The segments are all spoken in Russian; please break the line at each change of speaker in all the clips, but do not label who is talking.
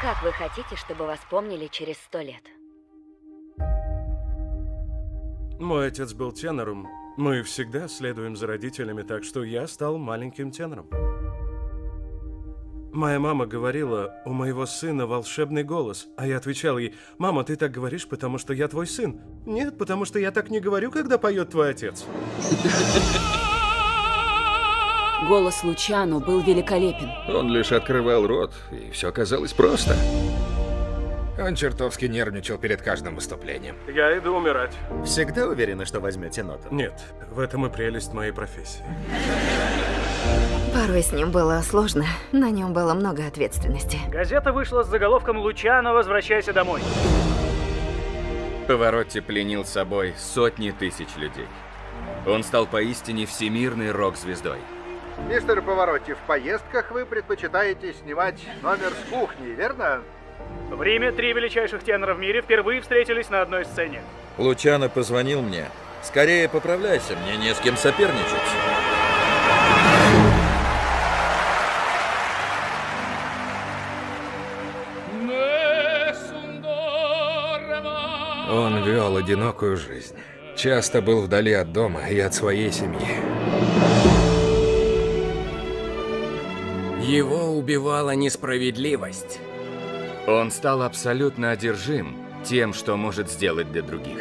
Как вы хотите, чтобы вас помнили через сто лет?
Мой отец был тенором. Мы всегда следуем за родителями, так что я стал маленьким тенором. Моя мама говорила, у моего сына волшебный голос, а я отвечал ей, «Мама, ты так говоришь, потому что я твой сын». «Нет, потому что я так не говорю, когда поет твой отец».
Голос Лучано был великолепен.
Он лишь открывал рот, и все казалось просто.
Он чертовски нервничал перед каждым выступлением.
Я иду умирать.
Всегда уверены, что возьмете ноту?
Нет, в этом и прелесть моей профессии.
Порой с ним было сложно. На нем было много ответственности.
Газета вышла с заголовком «Лучано, возвращайся домой».
Поворотти пленил собой сотни тысяч людей. Он стал поистине всемирной рок-звездой.
Мистер Поворотти, в поездках вы предпочитаете снимать номер с кухни, верно?
В Риме три величайших тенора в мире впервые встретились на одной сцене.
Лучано позвонил мне. Скорее поправляйся, мне не с кем соперничать.
Он вел одинокую жизнь. Часто был вдали от дома и от своей семьи.
Его убивала несправедливость.
Он стал абсолютно одержим тем, что может сделать для других.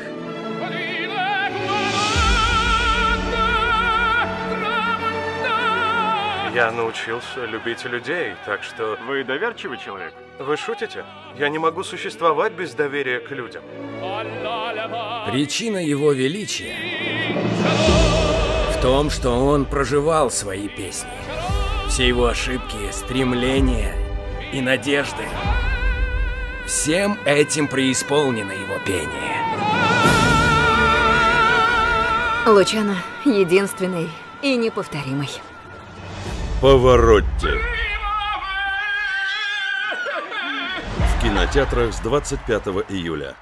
Я научился любить людей, так что...
Вы доверчивый человек?
Вы шутите? Я не могу существовать без доверия к людям.
Причина его величия в том, что он проживал свои песни. Все его ошибки, стремления и надежды. Всем этим преисполнено его пение.
Лучано единственный и неповторимый.
Поворотти. В кинотеатрах с 25 июля.